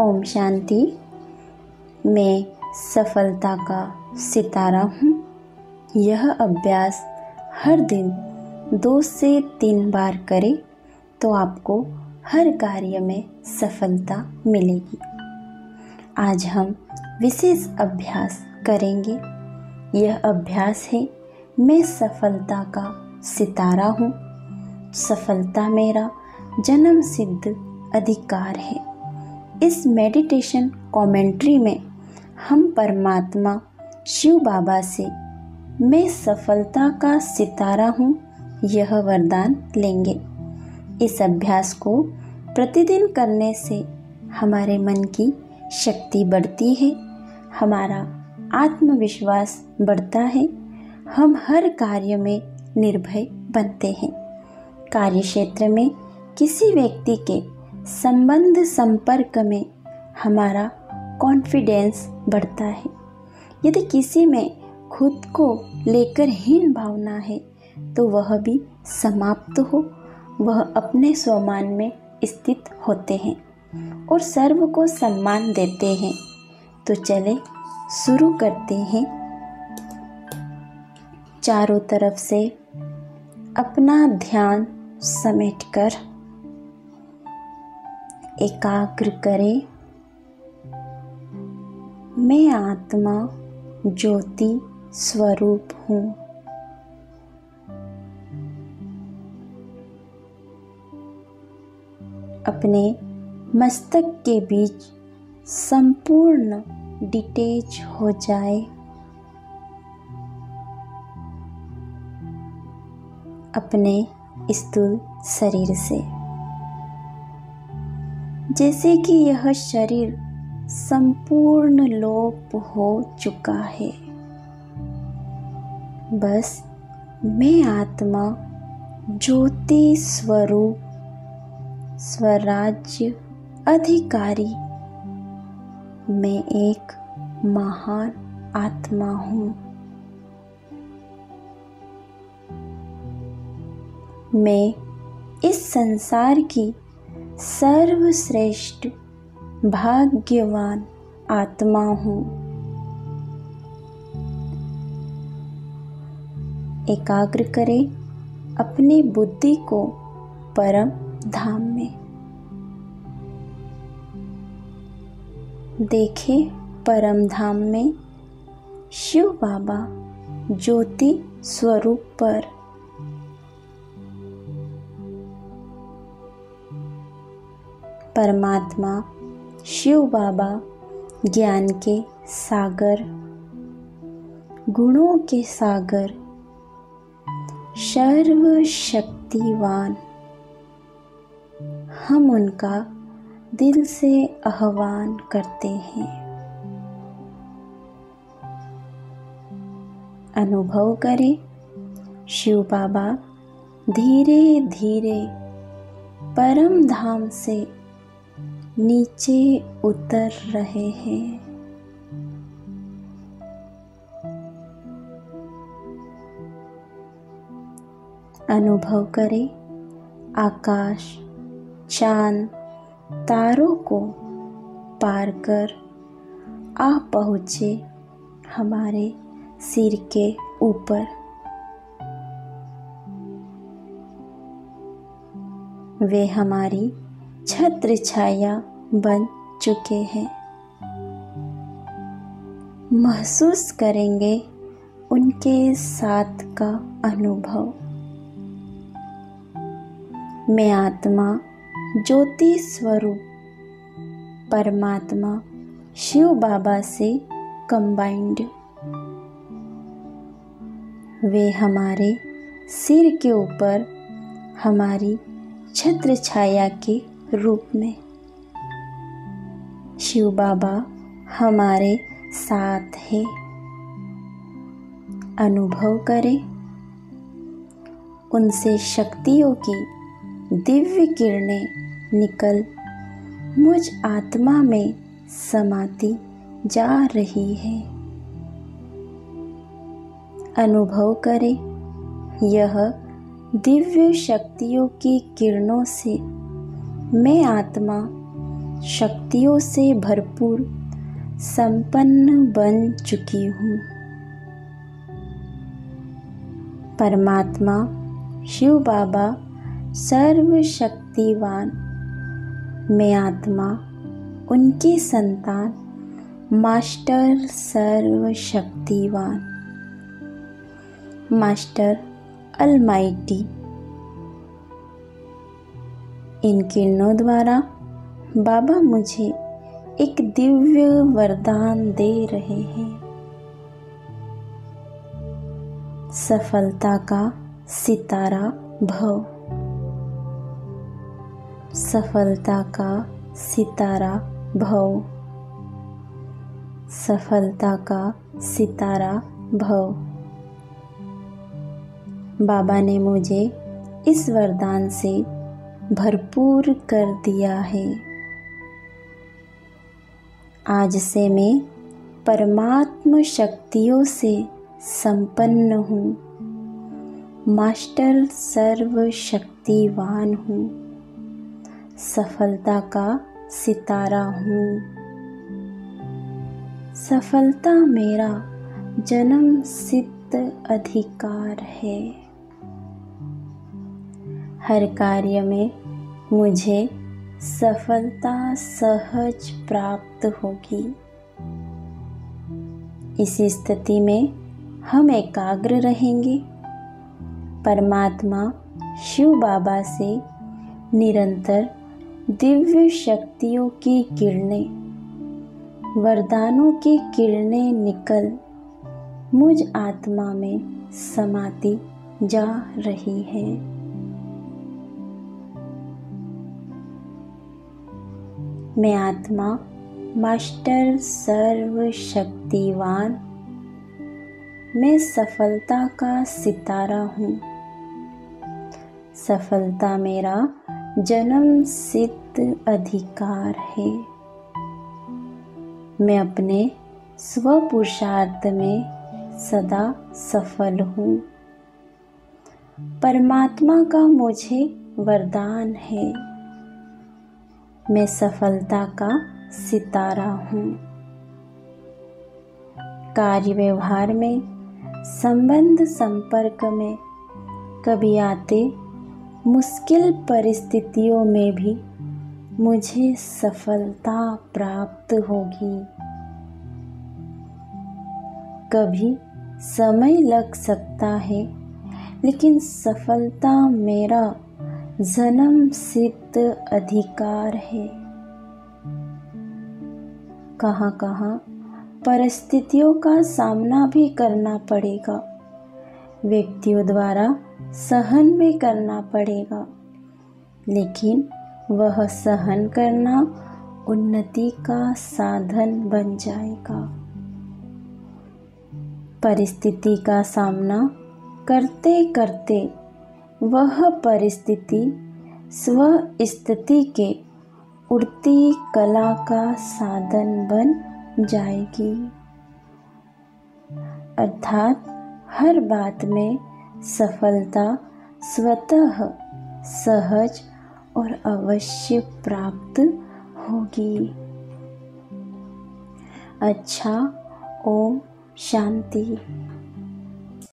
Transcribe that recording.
ओम शांति। मैं सफलता का सितारा हूँ। यह अभ्यास हर दिन दो से तीन बार करें तो आपको हर कार्य में सफलता मिलेगी। आज हम विशेष अभ्यास करेंगे। यह अभ्यास है, मैं सफलता का सितारा हूँ। सफलता मेरा जन्म सिद्ध अधिकार है। इस मेडिटेशन कमेंट्री में हम परमात्मा, शिव बाबा से मैं सफलता का सितारा हूँ, यह वरदान लेंगे। इस अभ्यास को प्रतिदिन करने से हमारे मन की शक्ति बढ़ती है, हमारा आत्मविश्वास बढ़ता है, हम हर कार्य में निर्भय बनते हैं। कार्य क्षेत्र में किसी व्यक्ति के संबंध संपर्क में हमारा कॉन्फिडेंस बढ़ता है। यदि किसी में खुद को लेकर हीन भावना है तो वह भी समाप्त हो। वह अपने स्वमान में स्थित होते हैं और सर्व को सम्मान देते हैं। तो चले, शुरू करते हैं। चारों तरफ़ से अपना ध्यान समेटकर एकाग्र करें। मैं आत्मा ज्योति स्वरूप हूँ। अपने मस्तक के बीच संपूर्ण डिटेच हो जाए। अपने स्थूल शरीर से। जैसे कि यह शरीर संपूर्ण लोप हो चुका है। बस मैं आत्मा ज्योति स्वरूप, स्वराज्य अधिकारी। मैं एक महान आत्मा हूँ। मैं इस संसार की सर्वश्रेष्ठ, भाग्यवान आत्मा हूँ। एकाग्र करें अपनी बुद्धि को परम धाम में। देखे परम धाम में शिव बाबा ज्योति स्वरूप पर। परमात्मा, शिव बाबा, ज्ञान के सागर, गुणों के सागर, सर्वशक्तिवान। हम उनका दिल से आह्वान करते हैं। अनुभव करें, शिव बाबा धीरे धीरे परम धाम से नीचे उतर रहे हैं। अनुभव करें, आकाश, चाँद, तारों को पार कर आ पहुँचे हमारे सिर के ऊपर। वे हमारी छत्र छाया बन चुके हैं। महसूस करेंगे उनके साथ का अनुभव। मैं आत्मा, ज्योति स्वरूप, परमात्मा, शिव बाबा से कंबाइंड वे हमारे सिर के ऊपर, हमारी छत्र छाया के रूप में। शिव बाबा हमारे साथ है। अनुभव करें। उनसे शक्तियों की दिव्य किरणें निकल मुझ आत्मा में समाती जा रही है। अनुभव करें। यह दिव्य शक्तियों की किरणों से मैं आत्मा शक्तियों से भरपूर संपन्न बन चुकी हूँ। परमात्मा, शिव बाबा, सर्वशक्तिवान। मैं आत्मा, उनकी संतान, मास्टर सर्वशक्तिवान। Master Almighty. इन किरणों द्वारा, बाबा मुझे एक दिव्य वरदान दे रहे हैं। सफलता का सितारा भव। सफलता का सितारा भव। सफलता का सितारा भव। बाबा ने मुझे इस वरदान से भरपूर कर दिया है। आज से मैं परमात्म शक्तियों से संपन्न हूँ। मास्टर सर्वशक्तिवान हूँ। सफलता का सितारा हूँ। सफलता मेरा जन्म सिद्ध अधिकार है। हर कार्य में मुझे सफलता सहज प्राप्त होगी। इस स्थिति में हम एकाग्र रहेंगे। परमात्मा शिव बाबा से निरंतर दिव्य शक्तियों की किरणें, वरदानों की किरणें निकल मुझ आत्मा में समाती जा रही है। मैं आत्मा, मास्टर सर्वशक्तिवान। मैं सफलता का सितारा हूँ। सफलता मेरा जन्म सिद्ध अधिकार है। मैं अपने स्व पुरुषार्थ में सदा सफल हूँ। परमात्मा का मुझे वरदान है। मैं सफलता का सितारा हूँ। कार्य व्यवहार में, संबंध संपर्क में, कभी आते मुश्किल परिस्थितियों में भी मुझे सफलता प्राप्त होगी। कभी समय लग सकता है, लेकिन सफलता मेरा जन्म सिद्ध अधिकार है। कहाँ कहाँ परिस्थितियों का सामना भी करना पड़ेगा। व्यक्तियों द्वारा सहन भी करना पड़ेगा। लेकिन वह सहन करना उन्नति का साधन बन जाएगा। परिस्थिति का सामना करते करते वह परिस्थिति, स्व स्थिति के उड़ती कला का साधन बन जाएगी। अर्थात हर बात में सफलता स्वतः सहज और अवश्य प्राप्त होगी। अच्छा ओम, शांति।